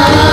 아